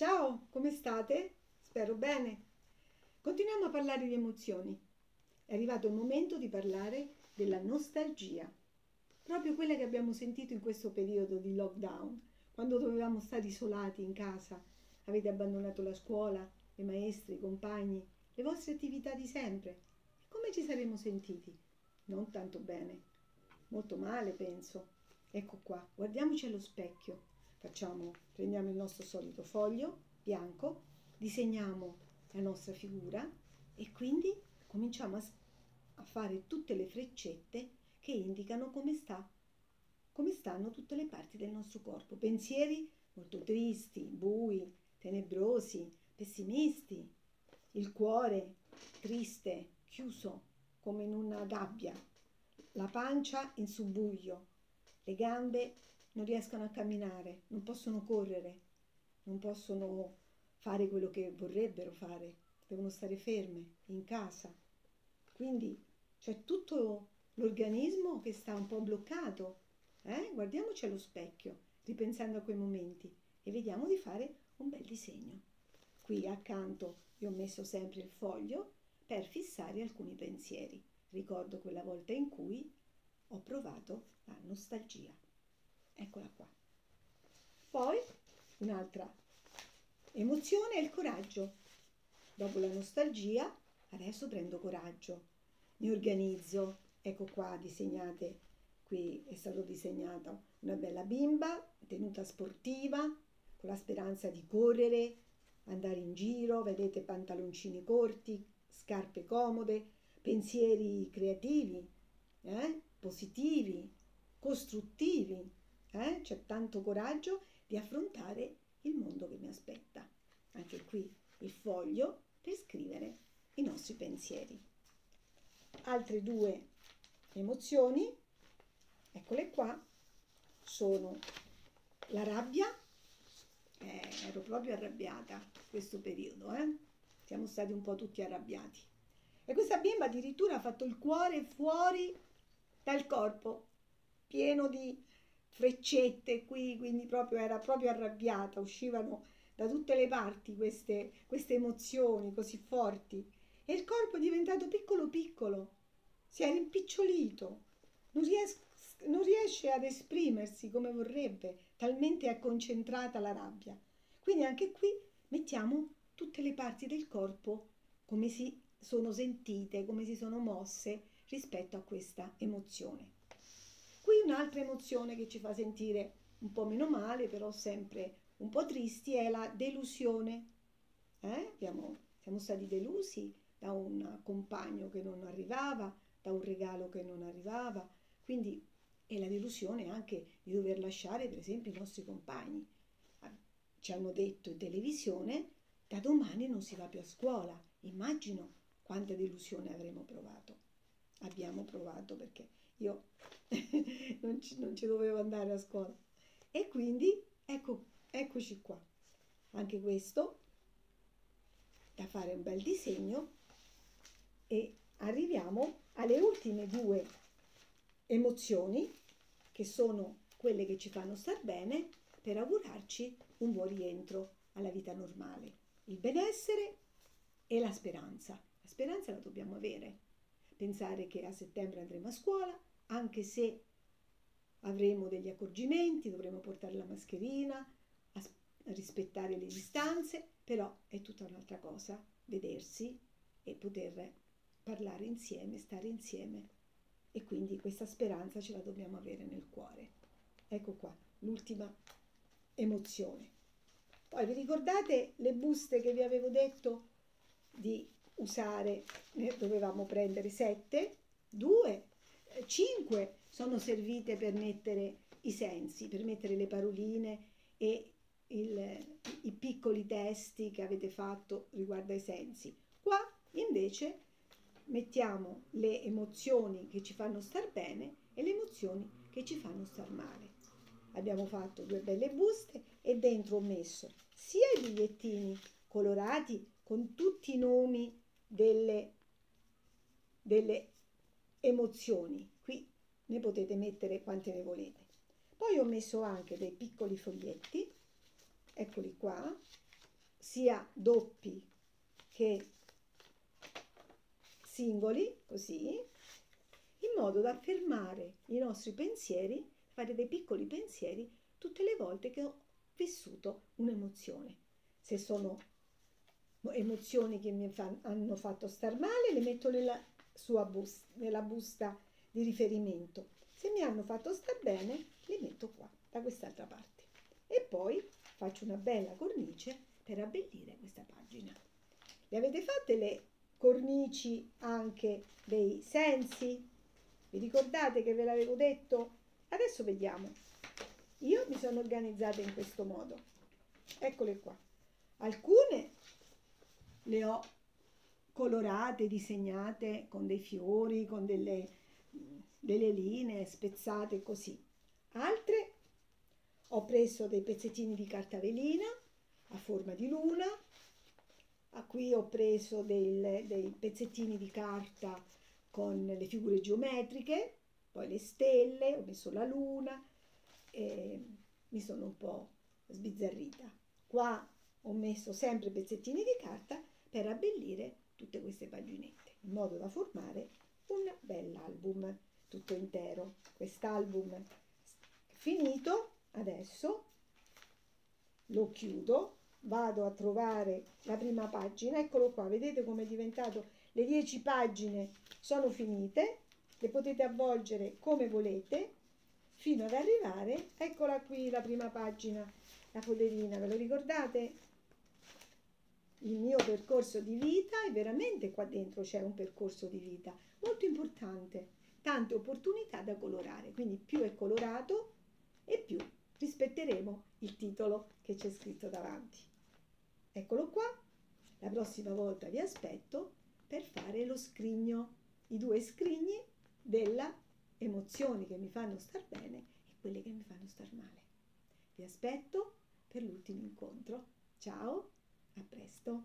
Ciao, come state? Spero bene. Continuiamo a parlare di emozioni. È arrivato il momento di parlare della nostalgia, proprio quella che abbiamo sentito in questo periodo di lockdown, quando dovevamo stare isolati in casa. Avete abbandonato la scuola, le maestre, i compagni, le vostre attività di sempre. Come ci saremmo sentiti? Non tanto bene, molto male penso. Ecco qua, guardiamoci allo specchio. Facciamo, prendiamo il nostro solito foglio bianco, disegniamo la nostra figura e quindi cominciamo a, a fare tutte le freccette che indicano come sta come stanno tutte le parti del nostro corpo. Pensieri molto tristi, bui, tenebrosi, pessimisti, il cuore triste, chiuso come in una gabbia, la pancia in subbuglio, le gambe non riescono a camminare, non possono correre, non possono fare quello che vorrebbero fare, devono stare ferme in casa. Quindi c'è tutto l'organismo che sta un po' bloccato. Eh? Guardiamoci allo specchio, ripensando a quei momenti e vediamo di fare un bel disegno. Qui accanto vi ho messo sempre il foglio per fissare alcuni pensieri. Ricordo quella volta in cui ho provato la nostalgia. Eccola qua. Poi un'altra emozione è il coraggio. Dopo la nostalgia, adesso prendo coraggio, mi organizzo. Ecco qua disegnate, qui è stata disegnata una bella bimba, tenuta sportiva, con la speranza di correre, andare in giro, vedete pantaloncini corti, scarpe comode, pensieri creativi, eh? positivi, costruttivi. Eh? C'è tanto coraggio di affrontare il mondo che mi aspetta. Anche qui il foglio per scrivere i nostri pensieri. Altre due emozioni, eccole qua, sono la rabbia, eh, ero proprio arrabbiata questo periodo, eh? siamo stati un po' tutti arrabbiati. E questa bimba addirittura ha fatto il cuore fuori dal corpo, pieno di freccette qui, quindi proprio era proprio arrabbiata, uscivano da tutte le parti queste, queste emozioni così forti e il corpo è diventato piccolo piccolo, si è rimpicciolito, non, ries- non riesce ad esprimersi come vorrebbe, talmente è concentrata la rabbia. Quindi anche qui mettiamo tutte le parti del corpo come si sono sentite, come si sono mosse rispetto a questa emozione. Qui un'altra emozione che ci fa sentire un po' meno male, però sempre un po' tristi, è la delusione. Eh? Abbiamo, siamo stati delusi da un compagno che non arrivava, da un regalo che non arrivava, quindi è la delusione anche di dover lasciare per esempio i nostri compagni. Ci hanno detto in televisione, da domani non si va più a scuola. Immagino quanta delusione avremo provato. Abbiamo provato perché io non, ci, non ci dovevo andare a scuola. E quindi ecco, eccoci qua. Anche questo da fare un bel disegno e arriviamo alle ultime due emozioni che sono quelle che ci fanno star bene per augurarci un buon rientro alla vita normale, il benessere e la speranza. La speranza la dobbiamo avere, pensare che a settembre andremo a scuola, anche se avremo degli accorgimenti, dovremo portare la mascherina, rispettare le distanze, però è tutta un'altra cosa vedersi e poter parlare insieme, stare insieme e quindi questa speranza ce la dobbiamo avere nel cuore. Ecco qua l'ultima emozione. Poi vi ricordate le buste che vi avevo detto di usare? Ne dovevamo prendere 7, 2 cinque sono servite per mettere i sensi, per mettere le paroline e il, i piccoli testi che avete fatto riguardo ai sensi. Qua invece mettiamo le emozioni che ci fanno star bene e le emozioni che ci fanno star male. Abbiamo fatto due belle buste e dentro ho messo sia i bigliettini colorati con tutti i nomi delle, delle emozioni. Qui ne potete mettere quante ne volete. Poi ho messo anche dei piccoli foglietti, eccoli qua, sia doppi che singoli, così, in modo da fermare i nostri pensieri, fare dei piccoli pensieri tutte le volte che ho vissuto un'emozione. Se sono emozioni che mi hanno fatto star male, le metto nella sua busta, nella busta di riferimento. Se mi hanno fatto star bene, le metto qua, da quest'altra parte. E poi faccio una bella cornice per abbellire questa pagina. Le avete fatte le cornici anche dei sensi? Vi ricordate che ve l'avevo detto? Adesso vediamo. Io mi sono organizzata in questo modo. Eccole qua. Alcune le ho colorate, disegnate con dei fiori, con delle, delle linee spezzate così. Altre ho preso dei pezzettini di carta velina a forma di luna, a qui ho preso del, dei pezzettini di carta con le figure geometriche, poi le stelle, ho messo la luna e mi sono un po' sbizzarrita. Qua ho messo sempre pezzettini di carta per abbellire tutte queste paginette, in modo da formare un bell'album tutto intero. Quest'album finito, adesso lo chiudo, vado a trovare la prima pagina, eccolo qua, vedete come è diventato, le 10 pagine sono finite, le potete avvolgere come volete, fino ad arrivare, eccola qui la prima pagina, la foderina, ve lo ricordate? Il mio percorso di vita e veramente qua dentro c'è un percorso di vita molto importante, tante opportunità da colorare, quindi più è colorato e più rispetteremo il titolo che c'è scritto davanti. Eccolo qua, la prossima volta vi aspetto per fare lo scrigno, i due scrigni delle emozioni che mi fanno star bene e quelle che mi fanno star male. Vi aspetto per l'ultimo incontro. Ciao! A presto!